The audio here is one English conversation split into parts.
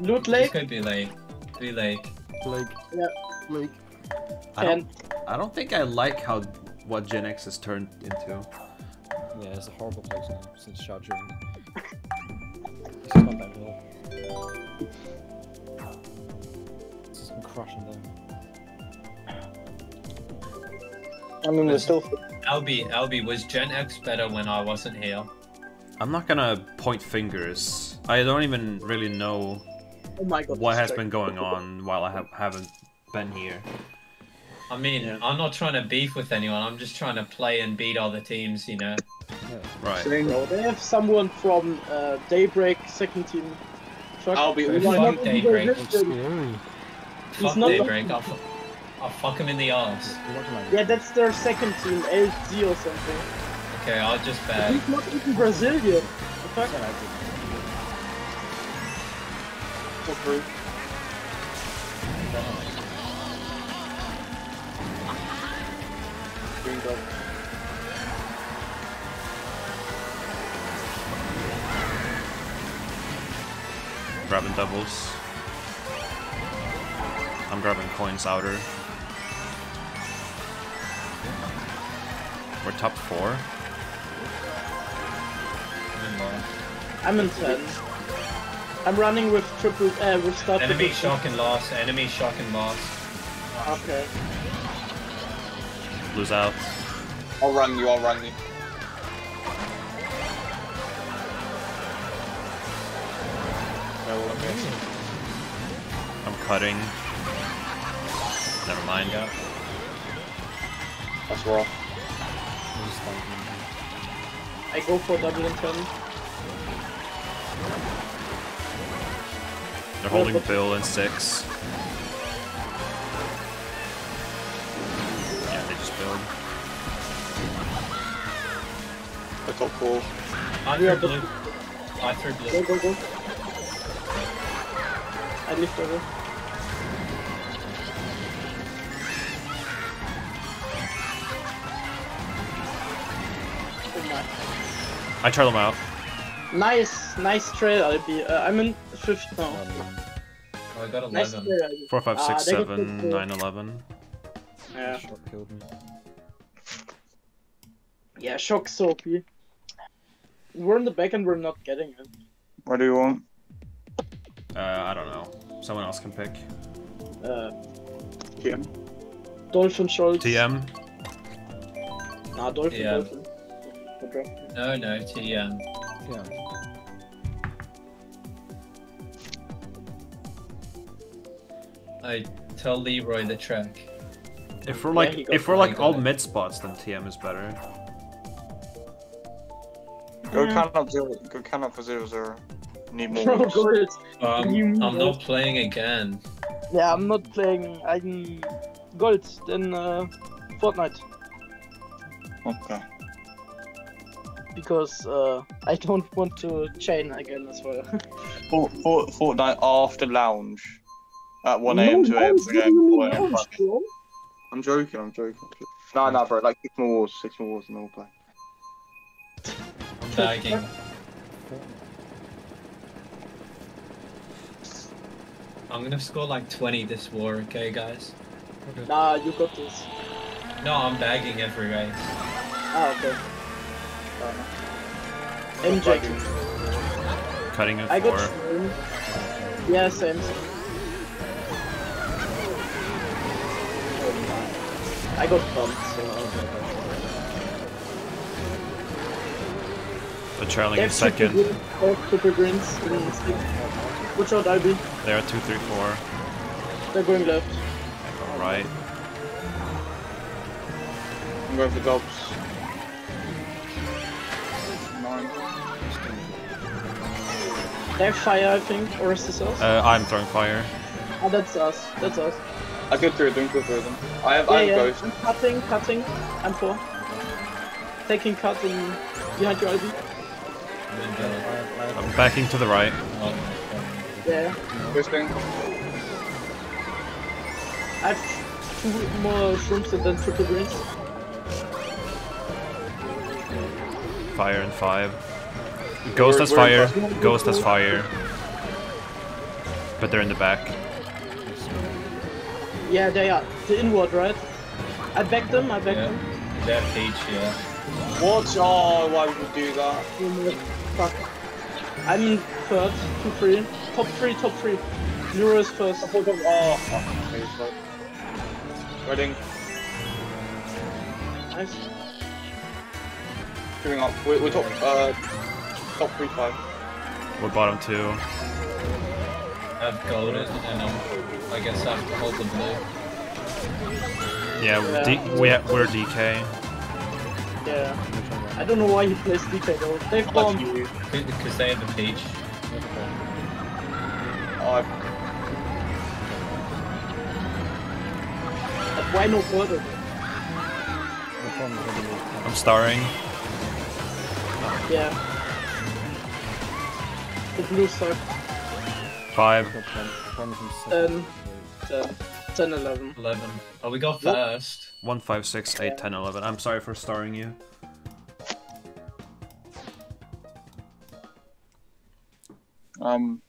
Loot This Lake could be late. Be late. Like, Yeah. like. I don't, and I don't think I like how what Gen X has turned into. Yeah, it's a horrible place now since Shao joined. This is not that well. This has been crushing down. I mean we're still LB, LB, was Gen X better when I wasn't here? I'm not gonna point fingers. I don't even really know Oh my god. what has this been going on while I have, haven't been here. I mean, Yeah. I'm not trying to beef with anyone. I'm just trying to play and beat other teams, you know. Yeah. Right. track, Bro, they have someone from uh, Daybreak second team. Fuck. I'll be Why fuck Daybreak. even It's Christian? scary. He's Fuck Daybreak. I'll, fu- I'll fuck him in the arse. You're watching like Yeah, that's their second team, LZ or something. Okay, I'll just bag. He's not even Brazilian. The fuck? Yeah, I did. For free. Green dot. Grabbing doubles. I'm grabbing coins outer. We're top four. I'm in last. I'm in 10. I'm running with triple, uh, with start Enemy triple- shock and loss. Enemy shock and loss. Okay. Lose out. I'll run you, I'll run you. No, okay. I'm cutting. Never mind. Yeah. That's raw. I go for double in 10. They're holding Bill in six. Yeah, they just build. The top four. I Yeah, threw blue. I threw blue. go, go. I lift over. I try them out. my. Nice, nice trade, Albi. Uh, I'm in fifth now. Oh, I got 11. trade, Albi. Four, five, six, they got seven, good, uh, nine, eleven. Yeah, shot killed me. yeah, shock so OP. We're in the back and we're not getting it. What do you want? Uh, I don't know. Someone else can pick. Uh, Kim. Dolphin Shoals. TM. Nah, Dolphin, Yeah. Dolphin. Okay. No, no, TM. Yeah. I tell Leroy the track. If we're like he got if we're like all it. mid spots, then TM is better. Go Mm. can up zero. Go can up for zero zero. Need more. Bro, wolves. Um, You I'm not playing again. Yeah, I'm not playing. I'm Gold in uh, Fortnite Okay. because uh, I don't want to chain again as well. Fort, Fort, Fortnite after lounge. At 1 No, a.m. to no, 8 it's a.m. not 4 a.m. even launched, bro. I'm joking, I'm joking. No, no, bro, like six more wars, six more wars and then we'll play. I'm bagging. I'm gonna score like 20 this war, okay, guys? Nah, you got this. No, I'm bagging every race. Ah, okay. Fair enough. MJ. Cutting it I got. four. Shrine. Yeah, same. I got bumped, so okay. They're trailing in have triple second. green- they have triple greens in six. Watch out, Albi. They're at two, three, four. They're going left. I go right. I'm going for Dobbs. Nine. They have fire, I think, or is this us? Uh, I'm throwing fire. oh, that's us. That's us. I killed three of them, killed three of them. I have, I Yeah, have yeah. Ghost. I'm cutting, cutting. I'm four. Taking cut in behind you, Albi. I'm in the... I'm backing to the right. Yeah. Ghosting. I have two more shrooms and then triple greens. Fire and five. Ghost has We're- we're fire. Ghost has fire. but they're in the back. Yeah, they are. The inward, right? I backed them, I backed Yeah. them. They're Peach, yeah. What? Oh, why would you do that? Oh Fuck. I'm in third, two, three. Top three, top three. Nero is first. Oh, fuck. Okay, so. Reading, Nice. giving up. We're, we're top, uh, top three five. We're bottom two. I've golden, and um, I guess I have to hold the blue. Yeah, we're, D- we ha- we're DK. Yeah. I don't know why he plays DK though. They've That's you. Because they have the Peach. Oh, why no further? I'm starring. Yeah. The blue suck. Five. 10, 10, 10, 11. 11. Oh, we got first. One, five, six, eight, ten, eleven. I'm sorry for starring you. um,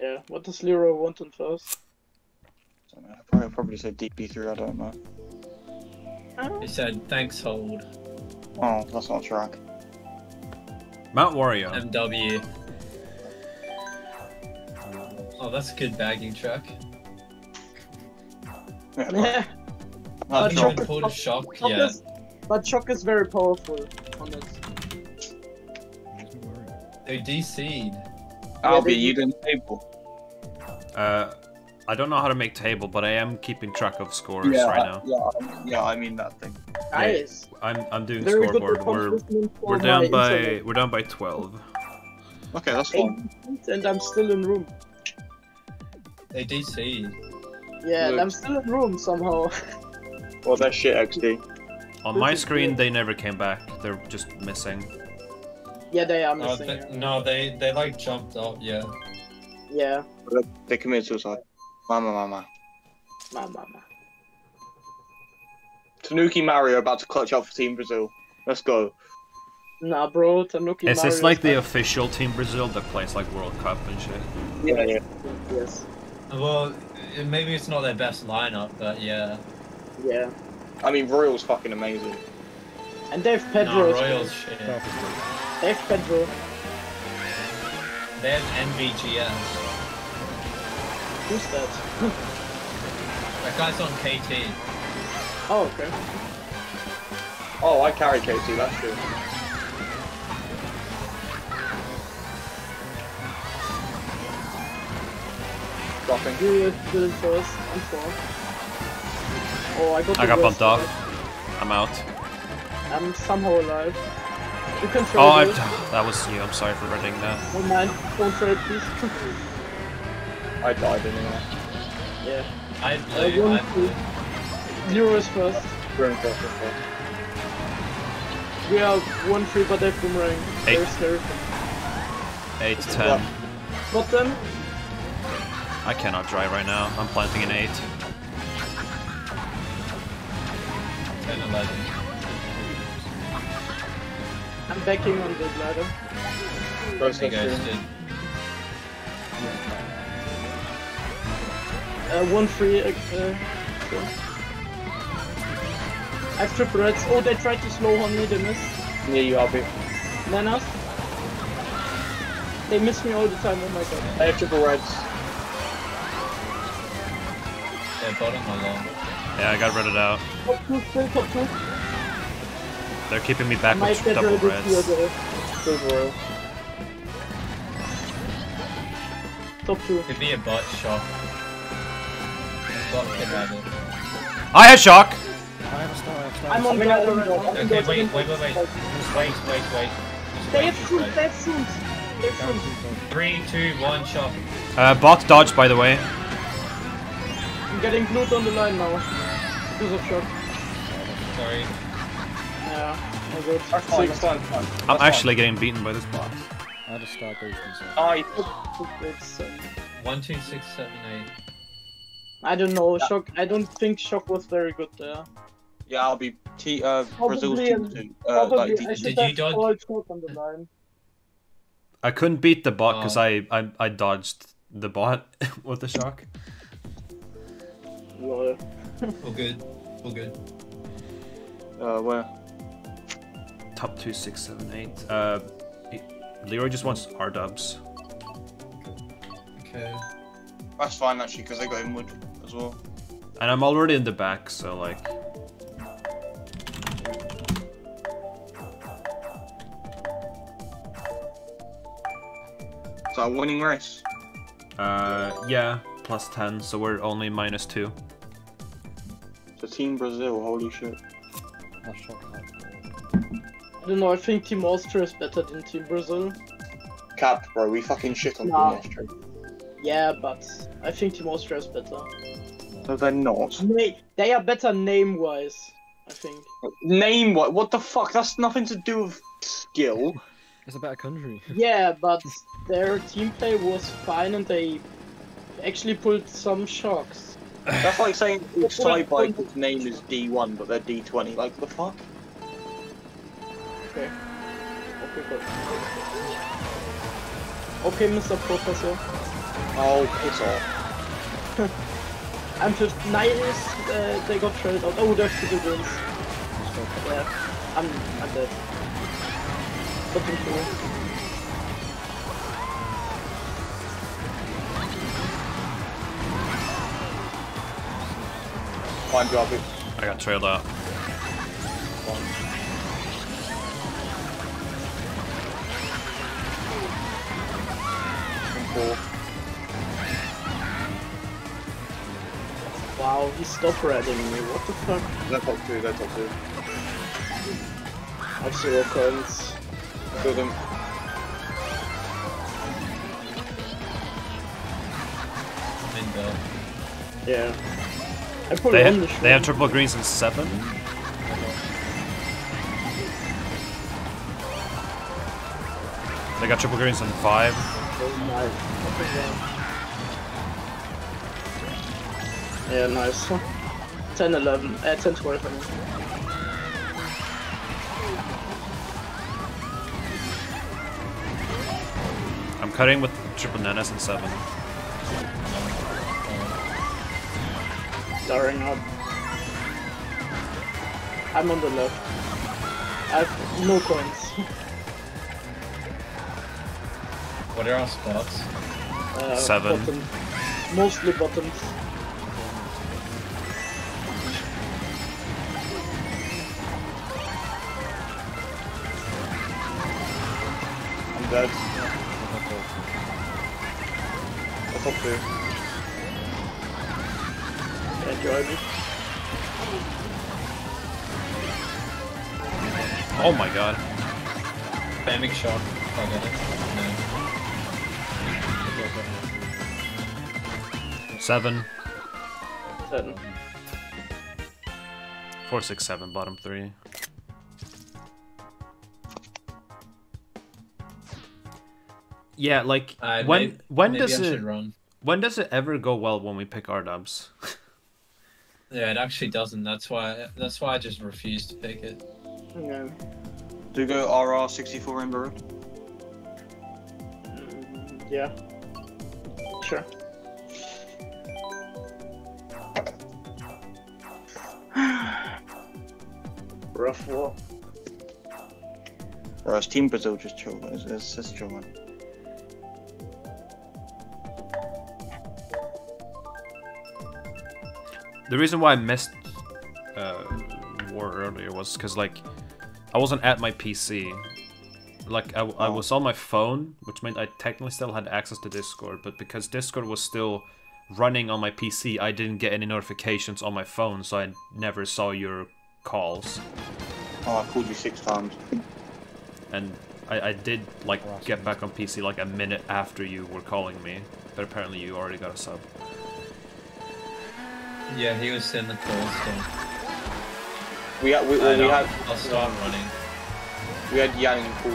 Yeah. What does Lero want on first? I don't know, probably, probably say DP3, I don't know. He said, thanks, hold. Oh, that's not track. Mount Wario. MW. Oh, that's a good bagging track. Yeah, Yeah. but- Uh, that's Shock is- pulled a shock? Shock Yeah. is- but Shock is very powerful on it. They DC'd. Albi, they- you didn't table. Uh, I don't know how to make table, but I am keeping track of scores yeah, right now. yeah, I- yeah, I mean that thing. Nice. I'm I'm doing Very good scoreboard. We're we're down by internet. we're down by twelve. Okay, that's fine. and I'm still in room. They DC'd. Yeah, and Good. I'm still in room somehow. Well, that's shit, XD. On my screen, they never came back. They're just missing. yeah, they are No, missing. they, no, they, they like jumped up, yeah. Yeah. They committed suicide. Mama, mama. Nah, nah, nah. Tanuki Mario about to clutch out for Team Brazil. Let's go. Nah, bro, Tanuki Is Mario Is this like is the official Team Brazil that plays like World Cup and shit? Yeah, yeah. Yes. Well, maybe it's not their best lineup, but yeah. Yeah. I mean, Royal's fucking amazing. And they have No, Pedro. as well. Royals shit. They have Pedro. They have NVGS. Who's that? That guy's on KT. Oh, okay. Oh, I carry KT, that's true. Dropping. You did it first. I'm four. Oh, I got. I got bumped off. side. I'm out. I'm somehow alive. You can trade Oh, I, it. that was you. I'm sorry for reading that. Oh, Don't mind. Don't trade, please. I died anyway. yeah. I blue, one, I blue. Zero is first. We're first, we're first. We are one free, but they're boomerang. Eight. Very scary. Eight Eight, ten. Got them. I cannot drive right now. I'm planting an eight. 10 11. I'm backing on the ladder. First, They that's guys did. Uh, one free. Uh, uh, so. I have triple reds. Oh, they tried to slow on me. They missed. Yeah, you, Albi. Nanas. They miss me all the time. Oh my god. I have triple reds. They're bottom along. Yeah, I got redded out. Top two, still top two. They're keeping me back might with double reds. the Good Royal. top two. Could be a bot shot. Bot could have it. I had shock. I have a star, I have star. I'm on I mean, ladder I- right now. I'm Okay, going wait, wait, wait, wait. Wait, wait, wait. Just They wait, have shoot. They have shoot. They have shoot. Three, two, one, shot. Uh, bot dodged, by the way. I'm getting glued on the line now. Because of shock. Sorry. Yeah. Oh good. That's fine, Six. that's fine, that's fine. I'm That's actually getting beaten by this bot. I had a star ghost inside. fine. It's, uh, One, two, six, seven, eight. I don't know. Shock. I don't think shock was very good there. Yeah, I'll be T, uh, Brazil's team two. Uh, like, I D- did you have dodge- called shock on the line. I couldn't beat the bot because Oh. I, I I dodged the bot with the shock. Lol. All good. All good. Uh, where? Top two, six, seven, eight. Uh, Leroy just wants R dubs. Okay. That's fine actually, because they got inward as well. And I'm already in the back, so like. Is that a winning race? Uh, yeah, plus 10, so we're only minus 2. So Team Brazil, holy shit. Not sure how. I don't know, I think Team Austria is better than Team Brazil. Cap, bro, we fucking shit on Nah. Team Austria. Yeah, but I think Team Austria is better. No, they're not. They, they are better name-wise, I think. Name what? What the fuck? That's nothing to do with skill. It's a better country. Yeah, but their team play was fine and they actually pulled some shocks. That's like saying Cyber's name is D1, but they're D20. Like, the fuck? Okay. Okay, good. Okay, Mr. Professor. Oh, piss off. I'm just nice. Uh, they got traded out. Oh, there's two wins. Yeah, I'm, I'm dead. Bottom two. Fine job. it- I got trailed out. Four. Wow, he stopped riding me. What the fuck? They're top two, they're top two. I have zero coins. Kill them. Bingo. Yeah. I pulled They, on the they have triple greens in 7. They got triple greens in 5. Oh, nice. Yeah, nice. 10, 11, uh, 10, 12, I mean. I'm cutting with triple nanas in 7. Starring up. I'm on the left. I have no coins. What are our spots? Uh, Seven. Bottom. Mostly bottoms. I'm dead. They're top two. Enjoy. Oh my god. Spamming shock. Oh, got it. 7. 10. 4, 6, 7, bottom 3. Yeah, like Uh, when maybe, when maybe does I it run. when does it ever go well when we pick our dubs? Yeah, it actually doesn't. That's why. That's why I just refuse to pick it. Yeah. Do you go RR64 Rainbow Road? Mm, yeah. Sure. Rough war. Whereas Team Brazil just chill. It's, it's, it's chill, man. The reason why I missed uh, War earlier was because like I wasn't at my PC. Like I, I Oh. was on my phone, which meant I technically still had access to Discord, but because Discord was still running on my PC, I didn't get any notifications on my phone, so I never saw your calls. Oh, I called you six times. And I, I did like get back on PC like a minute after you were calling me, but apparently you already got a sub. Yeah, he was in the call still. We had, we, well, we had, I'll start running. we had Yang and Paul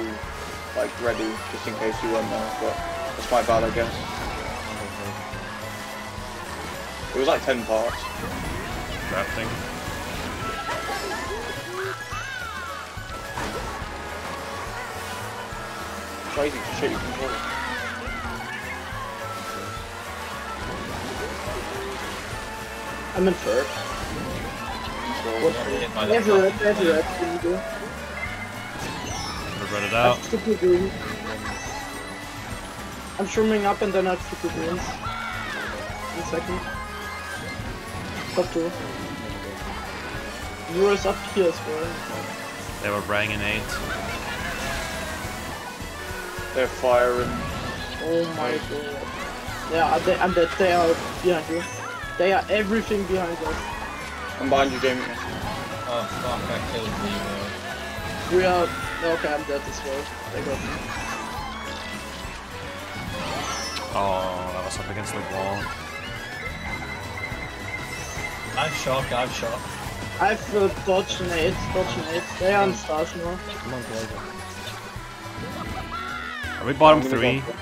like ready just in case you weren't there, but that's my bad, I guess. It was like 10 parts. Drafting. Crazy shit you control. Top. there's a red. Here you go. Gonna run it I out. have triple green. I'm shrooming up and then I have triple greens. In second. Top two. Zero is up here as well. They were bringing in eight. They're firing. Oh my god. Yeah, they, and they, they are behind you. They are everything behind us. I'm behind you, Jamie. Oh fuck, I killed Nemo. We are. Okay, I'm dead as well. They got me. Oh, that was up against the wall. I'm shocked, I'm shocked. I've uh, dodged an 8, dodged an 8. They are on stars now. Come on, Are we bottom three? go-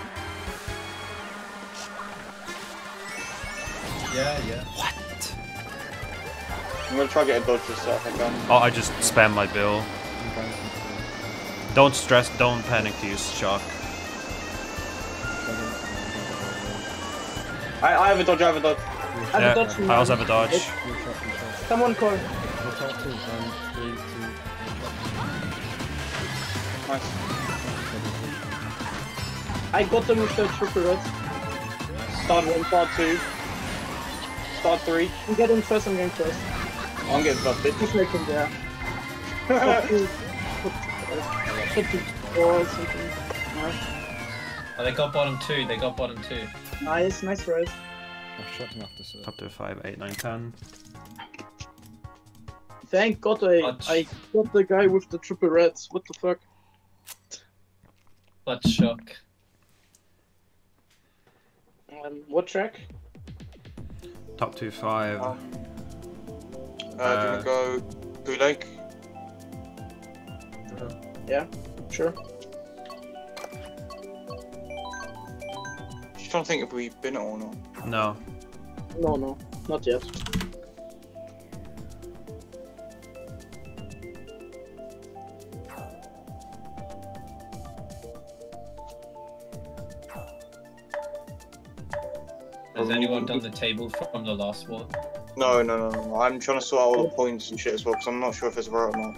Yeah, yeah. I'm gonna try to get a dodge this if I can. Oh, I just spam my bill. I'm going for Don't stress, don't panic to use shock. I, I have a dodge, I have a dodge. I Yeah, dodge I also have a dodge. Three shot, three shot. Someone call. The top two, three, two, Nice. I got them with the triple red. Start one, start two. Start three. I'm getting first, I'm getting first. I'm getting busted. Just make him there. Top two. Top two. Or something. Nice. Oh, they got bottom two, they got bottom two. Nice, nice res. I shot him after, so. Up to 5, 8, 9, 10. Thank God I, Dodge. I got the guy with the triple reds. What the fuck? Let's shock. Um, what track? Top 2, 5. Um, Uh, Uh, do you wanna go Blue Lake? Yeah. Sure. Just trying to think if we've been it or not. No. No, no, not yet. Has anyone done the table from the last one? No, no, no, no. I'm trying to sort out all the points and shit as well because I'm not sure if it's right or not.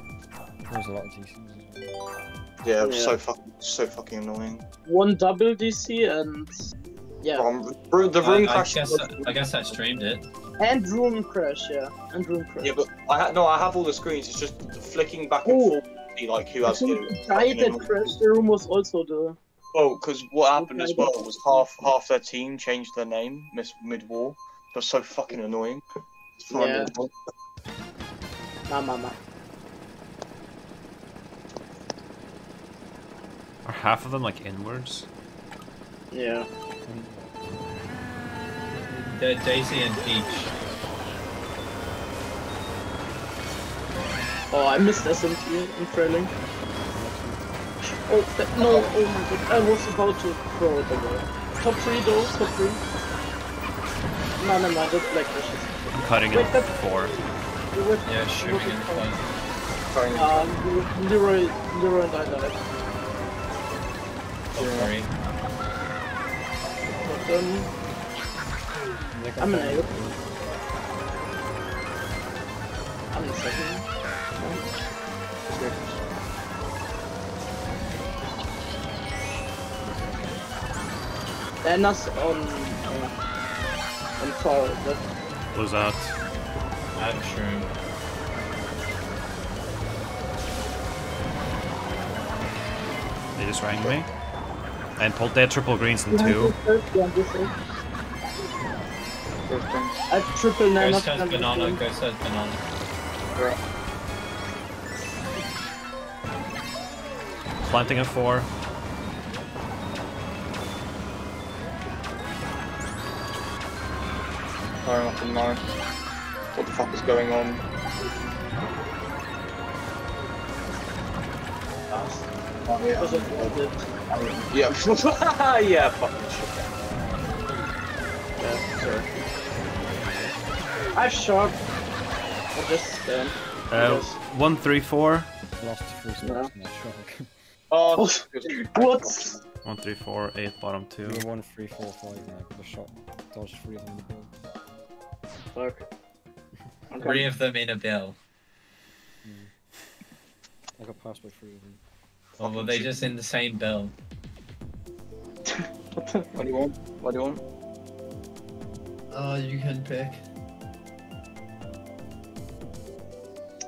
There was a lot of DCs. Yeah, it was Yeah. so fucking, so fucking annoying. One double DC and yeah, Um, bro, the room I, I crash. guess I guess I streamed it. and room crash. Yeah, and room crash. Yeah, but I ha- no, I have all the screens. It's just flicking back and Oh. forth. to Like who I has think who. the guy that crashed the room was also the. Well, because what happened as well was half half their team changed their name miss mid war. It was so fucking annoying. It's Yeah. but- Nah, nah, nah. Are half of them like inwards? Yeah. They're Daisy and Peach. Oh, I missed SMT in trailing. Oh, that, no, oh my god, I was about to throw it away. Top 3 though, top 3. No, never mind, that's black dishes. I'm cutting in Wait, that- 4. You Yeah, shooting were in fine. front. Um, Leroy, Leroy and I died. Oh, sorry. But, um, They got I'm an down. eight. I'm in second. And us on, uh, on far left. What was that? I'm shroom. They just rang me. And pulled their triple greens in 2. this side, behind. I have triple nine Ghost up has banana, then- Ghost has banana. Planting a 4. Sorry, I don't know what the fuck is going on. Because of all the- Yeah, yeah, fucking shit. Yeah, sorry. I have shock. I just spam. Uh, Yes. 1, 3, 4. Lost three spots Yeah. in that shock. Oh, What? 1, 3, 4, 8, bottom 2. We're one, three, four, five now. The shot dodged three of them in the ball. Fuck. Three of them in a bill. I got passed by three of them. Or were they just in the same bill? What do you want? What do you want? Oh, you can pick.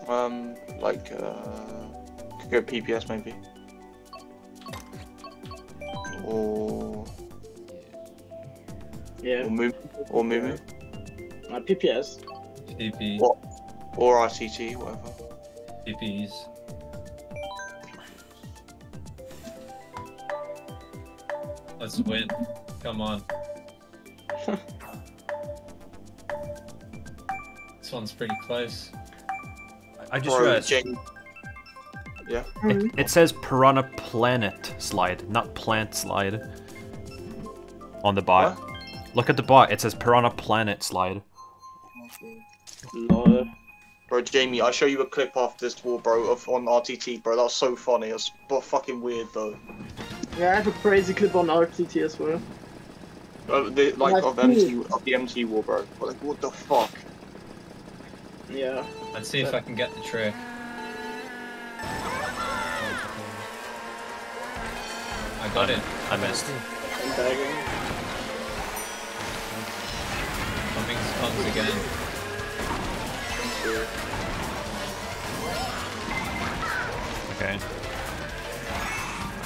Um, like, uh, could go PPS maybe. Or, Yeah. or move, or Moo Moo, Uh, PPS. PP. What? or RTT, whatever. PPs. Let's win. Come on. this one's pretty close. I just Or realized Jane. Yeah. it, it says Piranha Planet slide, not plant slide. On the bot. Look at the bot. It says Piranha Planet slide. Lol. Bro, Jamie, I'll show you a clip after this war, bro, of on RTT, bro. That was so funny. It was but fucking weird though. Yeah, I have a crazy clip on RTT as well. Uh, the, like That's of MT of the MT war, bro. But, like, what the fuck? Yeah. Let's see if I can get the trick. I got it. I missed. I'm bagging. Coming comes again. Okay.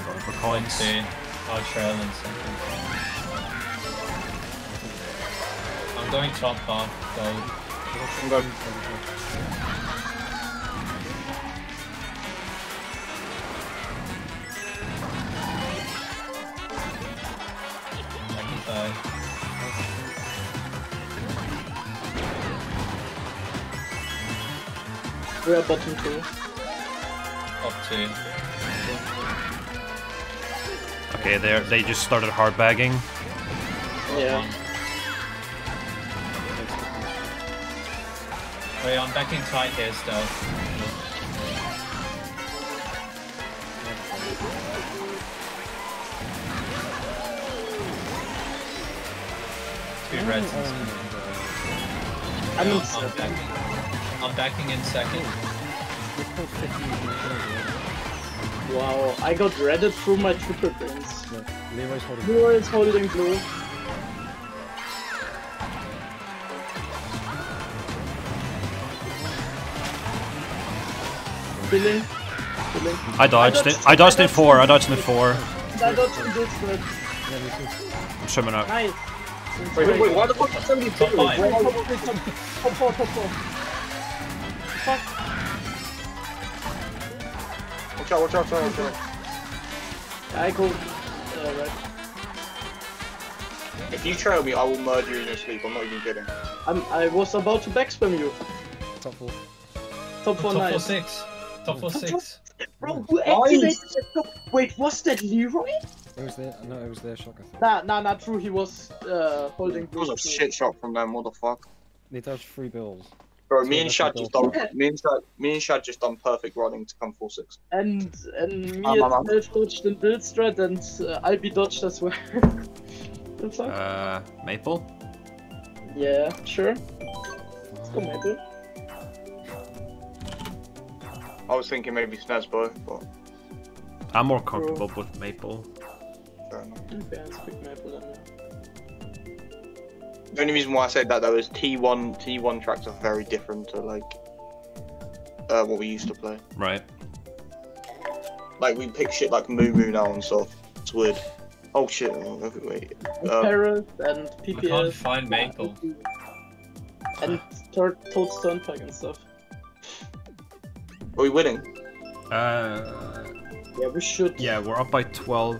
Going for One, coins. two. I'll trail in second. I'm going top half gold. I'm going. We're bottom two. Top two. Okay, they they just started hard bagging. Yeah. Oh, Wait, I'm backing tight here still. Two reds and. I'm I'm backing. I'm backing in second. Wow, I got dreaded through my triple prints. Levi's holding blue. is holding blue. Billy. Billy. I dodged it. I dodged in four. I dodged in four. I dodged in this I'm swimming up. Nice. Wait, wait, why the fuck is 72? Top 4, top 4. Fuck. Watch out! Watch out! Watch out! Watch out! I go. Uh, right. If you trail me, I will murder you in your sleep. I'm not even kidding. I'm, I was about to backspam you. Top four. Top four, Top four nice. six. Top four six. Bro, who activated the top? Wait, was that Leroy? It was there. No, it was their shock. I think. Nah, nah, nah, true. He was uh, holding It was a shit shot from them. What the fuck? They dodged three bills. Bro, So me and Shad just done. Me and Shad, me and Shad just done perfect running to come four six. And and me Um, um, um. and Self dodged in build strat and uh, I'll be dodged as well. the fuck? Uh, Maple. yeah, sure. Let's go, maybe. I was thinking maybe Snazbo, but I'm more comfortable with Maple. fair enough. Okay, let's pick maple then. The only reason why I said that though is T1 T1 tracks are very different to like uh, what we used to play. Right. Like we pick shit like Moo Moo now and stuff. It's weird. Oh shit! Oh, wait, wait. And Um, Paris and I PPS. can't find Maple. And Toad Toad's Turnpike and stuff. Are we winning? Uh, Yeah, we should. yeah, we're up by 12.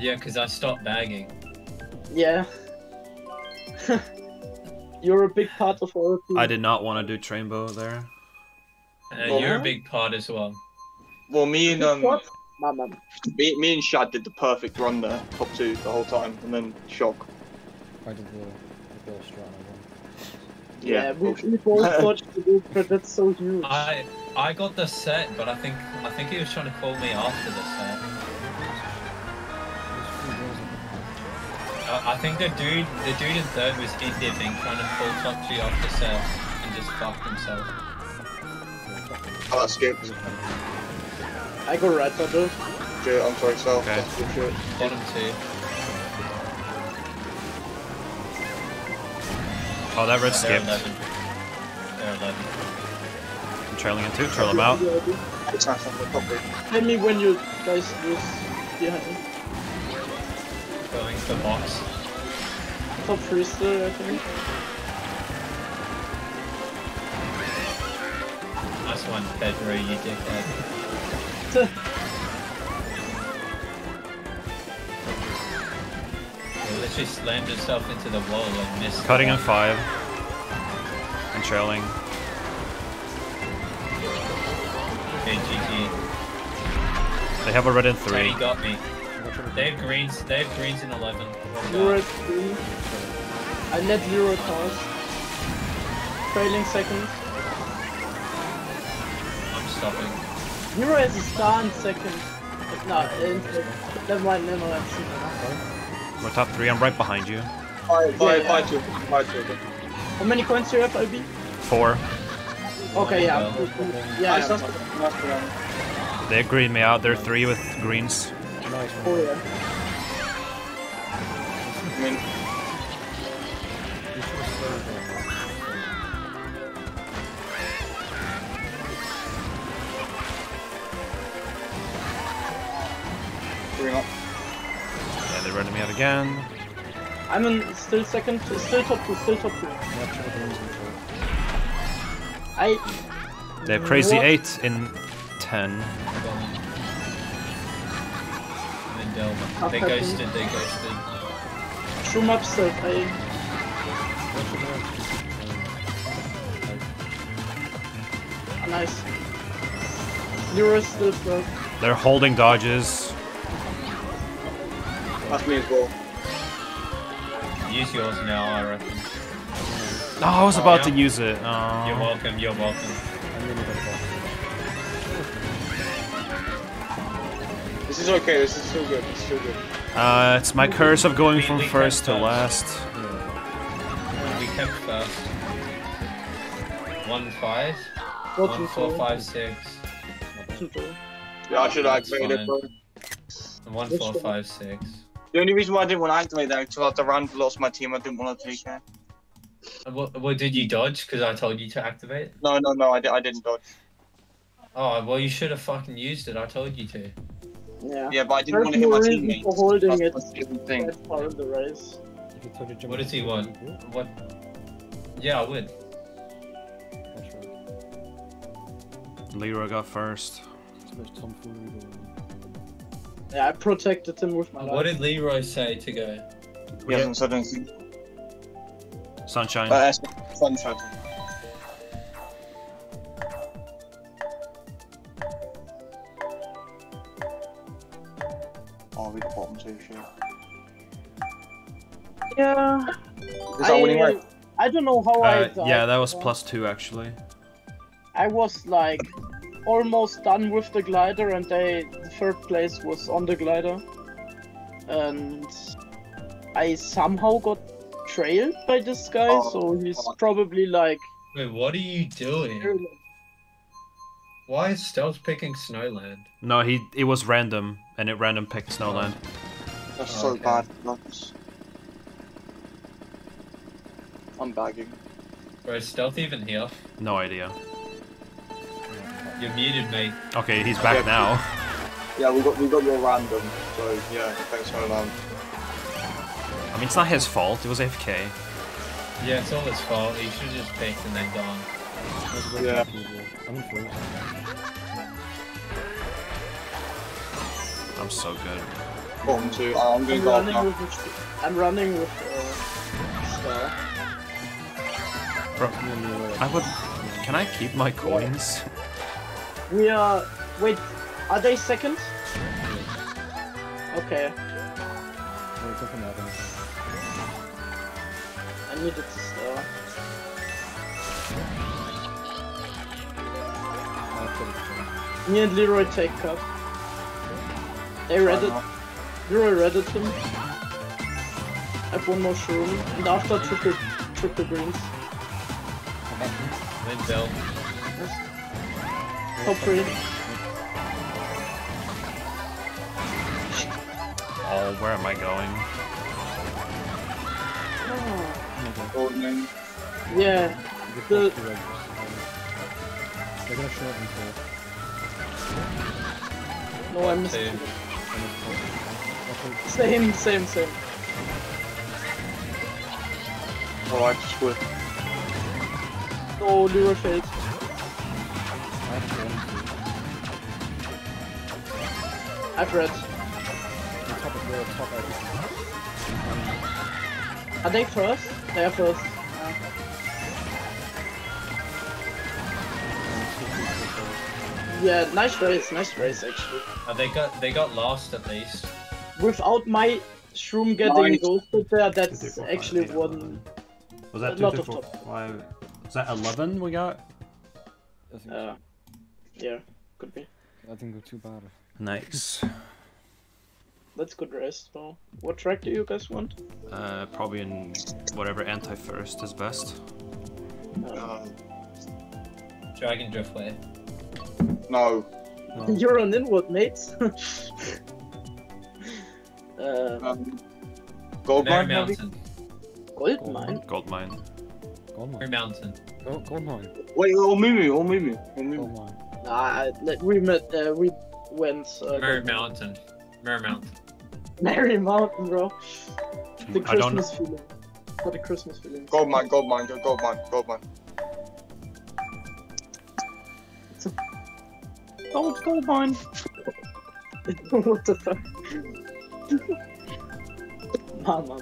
Yeah, because I stopped bagging. Yeah. You're a big part of our team. I did not want to do Trainbow there. Uh, Well- you're a big part as well. Well, me and um, What? Mama. me, me and Shad did the perfect run there, top two the whole time, and then shock. I did the, the bill strat. I won. Yeah, we, we both dodged the loop, but that's so huge. I I got the set, but I think I think he was trying to call me after the set. There's three bills. I I, I think the dude the dude in third was in dipping, trying to pull top three off the set, and just fucked himself. Oh, that's good. I go red, I do. Shit, I'm sorry, Sal. Okay. That's. Bottom two. Oh, that red They're skipped. 11. They're 11. I'm trailing in two. Trail him out. It's nice on the top bit. Me when you guys lose behind me. Going to the box. Oh, Top three still, I think. Nice one, Pedro, you dickhead. You literally slammed yourself into the wall and missed. Cutting in one. five. And trailing. Okay, GG. They have a red in Tony three. got me. They have greens. They have greens in 11. What Zero about- at three. I let zero cars. Trailing second. I'm stopping. Zero has a star in second. No, in Never mind, never mind. We're top three. I'm right behind you. Five, five, Yeah. five, two, five, two. How many coins do you have, IB? Four. Okay, yeah. Well. Yeah, Nice, yeah. that's good. Nice for them. They green me out. They're three with greens. Nice one. Oh, yeah. I mean... Bring up. Yeah, they're running me out again. I'm in still second, still top two, still top two. I... They're crazy what? 8 in 10. Delma. Up They happy. ghosted. They ghosted. Shroom upset. I. Watch it out. Nice. Zero is still broke. They're holding dodges. That's me as well. Use yours now, I reckon. Oh, I was oh, about to use it. You're Oh. welcome. You're welcome. Is okay, this is still good, it's still good. Uh, it's my curse of going from We- we first to kept last. Yeah. We kept first. One five. Four One two four four. five six. Two two. Yeah, I should have That's fine. it, bro. And one Which four one? five six. The only reason why I didn't want to activate that is because after Rand lost my team, I didn't want to take it. Uh, What, what did you dodge? Because I told you to activate. No, no, no, I, di- I didn't dodge. Oh well, you should have fucking used it. I told you to. Yeah. Yeah, but I didn't There's want to hit my no reason teammates. for holding it. the different thing. That far in the race. If you told jump What does he want? What? Yeah, I would. That's right. Leroy got first. It's the most tomfoolery going on. Yeah, I protected him with my life. What did Leroy say to go? He hasn't said anything. Sunshine. Uh, sunshine. We got bottom two, shit. Yeah. Is that winning right? I don't know how I Uh, died. yeah, that was plus two actually. I was like almost done with the glider, and they the third place was on the glider, and I somehow got trailed by this guy. Oh, so he's fuck. probably like. Wait, what are you doing? Why is Stealth picking Snowland? No, he it was random, and it random picked Snowland. That's Oh, so okay. bad. That's... I'm bagging. Bro, is Stealth even here? No idea. You're muted, mate. Okay, he's back Okay. now. Yeah, we got we got your random. So yeah, thanks for that. I mean, it's not his fault. It was AFK. Yeah, it's all his fault. He should have just picked and then gone. There's a very Yeah. good wall. I'm in first. I'm so good. Bottom two. Oh, I'm I'm going gold running now. with. a- I'm running with. Uh, star. Bro, Me and Leroy. I would. Can I keep my coins? We are. Wait, are they second? Okay, it's up in. I needed to star. Me and Leroy take cut. They read it. Leroy read it him. I have one more shroom, and after triple triple greens. Win Bill. Top three. Oh, where am I going? Oh, Golden. yeah. The- both two edges. They're gonna shorten for No, I missed Two. it. Same, same, same. Alright, oh, Swift. No, Leroy failed. I have to one, I've read. two. The top of the top edge. Are they first? They are first. Yeah, nice race, nice race actually. Uh, they got they got lost at least. Without my shroom getting Nice. ghosted there, Two, that's three, four, five, actually eight, one. eleven. Was that two, lot three, of four, top. five? Was that eleven we got? I think, Uh, yeah, could be. I think we're too bad. Nice. That's good race though. What track do you guys want? Uh, probably in whatever anti-first is best. Uh, Um, Dragon Driftway. No. No. You're on inward, mates. uh, Um, Gold mine. Mountain. gold mine. Gold mine. Gold mine. Mountain. Gold, gold mine. Wait, or Mimi, or Mimi, or Mimi. Gold mine. Nah, like, we met. Uh, we went. Uh, Merry Mountain. Merry Mountain. Merry Mountain, bro. The I don't. Christmas feeling. For the Christmas feeling. Gold mine, gold mine, go- gold mine, gold mine. Gold, gold mine. what the fuck? Mama.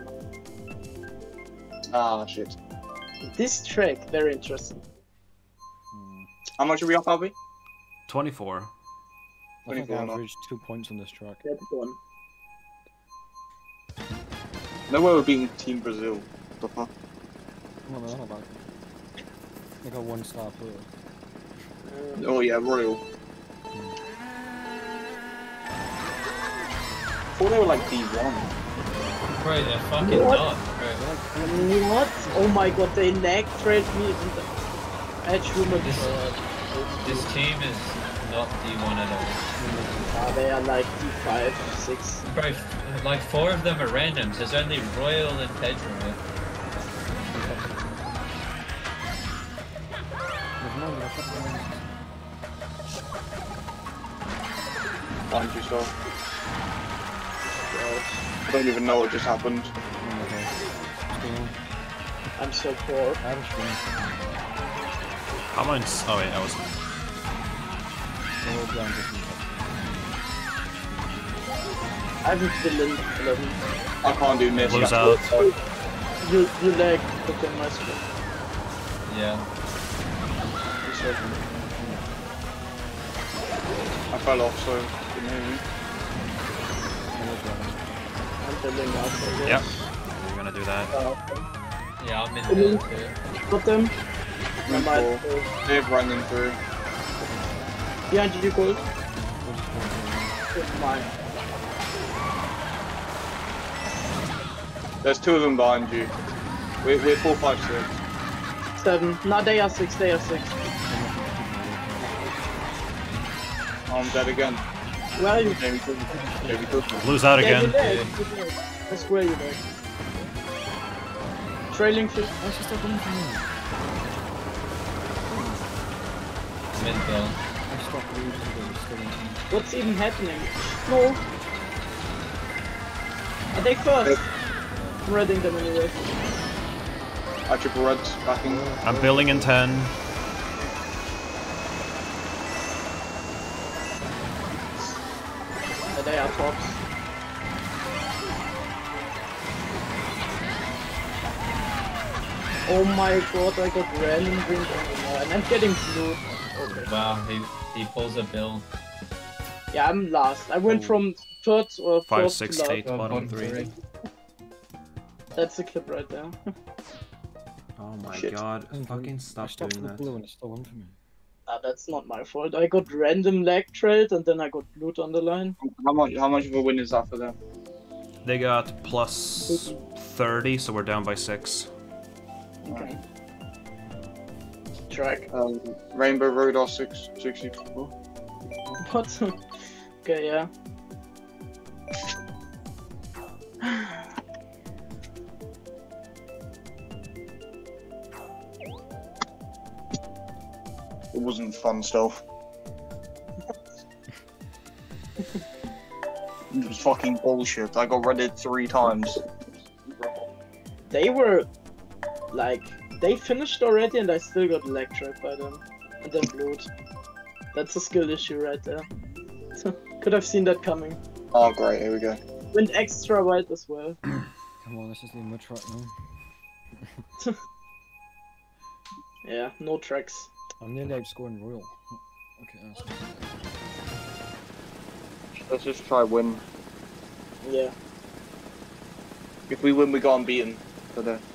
Ah, shit. This track, very interesting. Hmm. How much are we up, Abby? Twenty-four. I think I 24 averaged two points on this track. That one. No way we're being Team Brazil. What the fuck? No, no, not bad. I got one star player. Oh yeah, Royal. Thought they were like D1. Bro, they're fucking What? not, bro. what? Oh my god, they lag trailed me in the edge woman. This- This team is not D1 at all. uh, they are like D5, 6. Bro, like four of them are randoms. There's only Royal and Pedro. Never mind, I shot the ones. Behind you, so. I don't even know what just happened. My god. What's going on? I'm so poor. I have a stream. How mine's? Oh wait, I was. They're all blind different. I have a villain 11. I can't do this. Blue's out. You, you lag, but then my screen. Yeah. I fell off, so didn't hear me. They're all blind. I'm villain out, I Yep. guess. We're gonna do that. Uh, Yeah, I'm in Hello. there too. got them. I Good might, call. They've run them through. behind you, gold. They're just blind. Good mine. There's two of them behind you. We're, we're four, five, six. Seven. No, they are six, they are six. I'm dead again. Where are you? There we go. Blue's out yeah, again. Yeah. I swear you're there. Trailing for. Why is she still me? I stopped. What's even happening? No. I they first. I'm reading them anyway. I triple red backing. I'm building in 10. Cyclops. Oh my god, I got random green and I'm getting blue. Okay. Wow, he, he pulls a bill. Yeah, I'm last. I went oh. from third or fourth Five, six, to eight, bottom three. That's the clip right there. oh my Shit. god, fucking stop doing that. Blue and it's still one for me. Ah, that's not my fault. I got random lag trailed and then I got loot on the line. How much? How much of a win is that for them? They got plus thirty, so we're down by six. Okay. track. Um, Rainbow Road R6 64. What? okay, yeah. It wasn't fun stuff. it was fucking bullshit. I got redded three times. They were like they finished already, and I still got electric by them, and then blood. That's a skill issue right there. Could have seen that coming. Oh great, here we go. Went extra wide as well. Come on, let's just leave my truck now. Yeah, no tracks. I'm nearly outscoring Royal. Okay, that's Let's just try win. Yeah. If we win, we go unbeaten for the. Uh,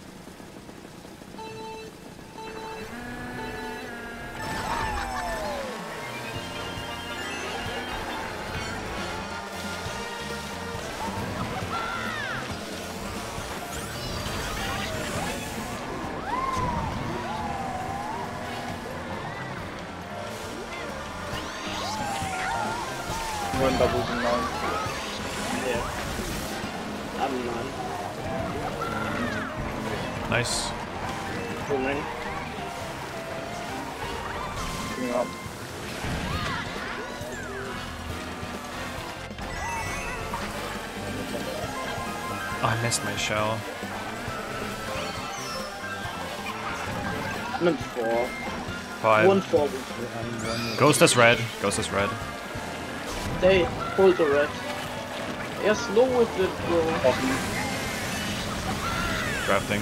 Oh, I missed my shell. I'm four. Five. One forward. Ghost is red. Ghost is red. They hold the red. Yeah, slow with it, bro. Drafting.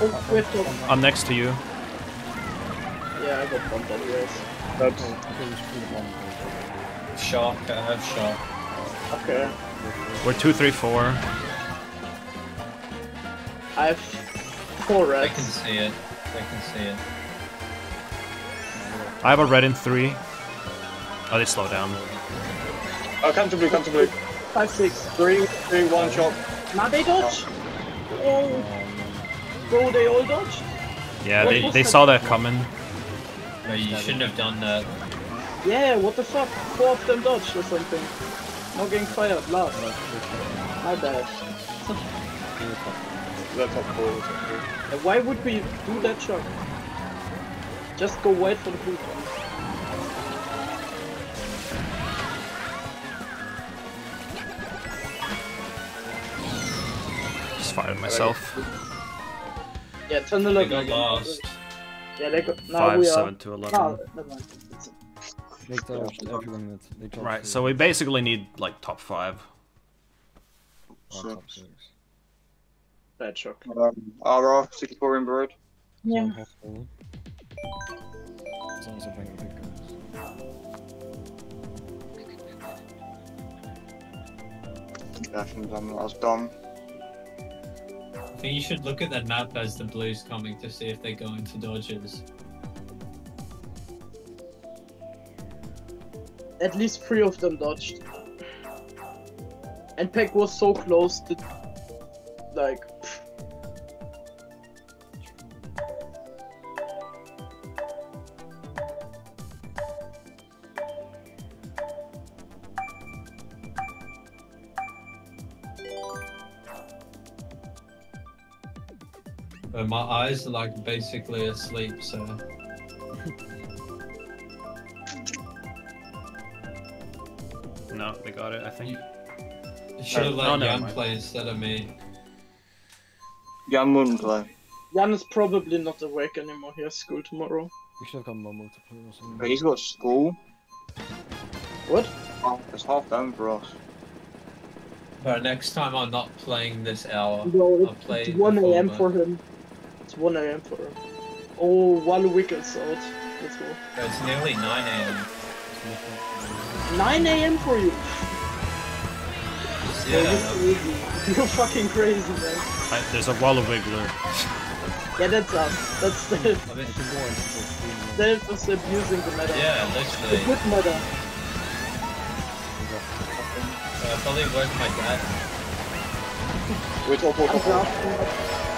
Oh, we have to. I'm next to you. Yeah, I got bumped anyways. That's Okay, we should do the bomb. Shark, I have shark. Okay. We're two, three, four. I have four I can see it. I can see it. I have a red in three. Oh, they slow down. Oh, come to blue, come to blue. Five, six. Three, two, one shot. Now they dodge. Oh, bro, they all dodge. Yeah, What they, was they that? saw that coming. No, you shouldn't have done that. Yeah, what the fuck? Four of them dodged or something. Not getting fired, last. My bad. They're top four. top. Uh, Why would we do that shot? Just go wait for the blue one. Just fired myself. Yeah, 10 They 11. got again. lost. Yeah, they got. Now Five, we are. seven to eleven. No, never mind. It's- They dodged everyone that they dropped. Right, so we basically need like top five. Top six. Bad shock. Um, RR, 64 Rainbow Road. Yeah. One hospital. As long as I bring the big guns. Dashing done, I done. I think you should look at that map as the blues coming to see if they're going to dodges. At least three of them dodged. And Peck was so close to. Like. But my eyes are like basically asleep, so No, got it, I think. you should have Oh, let never Jan play instead of me. Jan wouldn't play. Jan is probably not awake anymore. He has school tomorrow. We should have got Momo to play or But he's got school. What? Oh, it's half done for us. But next time I'm not playing this hour. No, I'll play it's 1 a.m. for him. It's 1 a.m. for him. Oh, one wicket's out. Let's go. It's nearly 9 a.m. 9 a.m. for you. Bro, Yeah, you're crazy. You're fucking crazy, man. I, there's a wall of wiggler. Yeah, that's us. That's the I mean, Delph is abusing the meta. yeah, literally. The good meta. Uh, probably work my dad. We're top four, I'm top four. drafting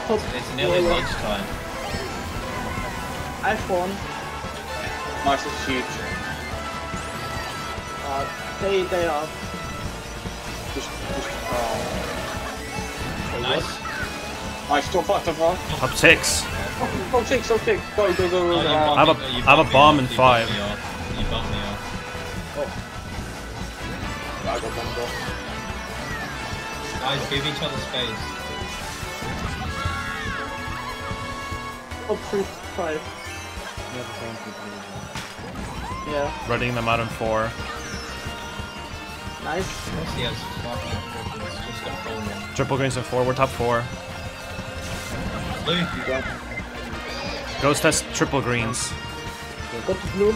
top It's nearly four. lunchtime. iPhone. Nice is huge. Uh, they they are. Just, just, oh. Nice. Nice, top five, top five. Top six. Oh, oh six, oh six. Go go go go. Oh, you go. I have a- bumped me- you I have a bomb off, in you five. bumped me off, You bumped me off. I got one go. Guys, give each other space. Top three, five. You have a phone company as well. Yeah, Running them out in four. Nice. He has fucking it's just a full one. Triple greens in four. We're top four. Luke, Ghost has triple greens. Go to blue.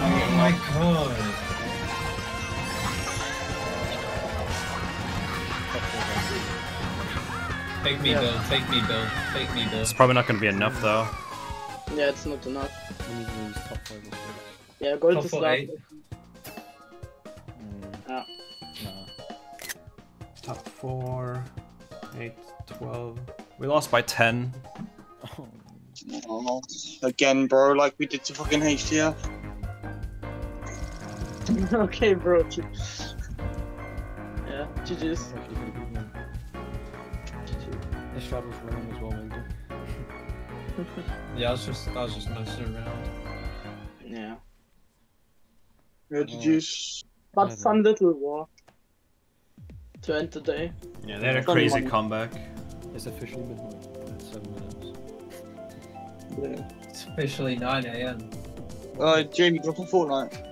oh my god. Take me, Yeah. Bill. Take me, Bill. Take me, Bill. It's probably not going to be enough though. Yeah, it's not enough. We need to lose top five or six. Yeah, gold Top is four, last. Four, eight, twelve. We lost by ten. Oh, Oh, again, bro, like we did to fucking HTF. okay, bro. Yeah, GG's. actually pretty good man. This shot was running as well, maybe. Yeah, I was just, I was just messing around. Yeah. Yeah, GG's. But Yeah, fun little war. To end the day. Yeah, they had a Fun crazy one. comeback. It's officially midnight. It's seven minutes. Yeah. It's officially 9 a.m. Uh, Jamie, drop a Fortnite.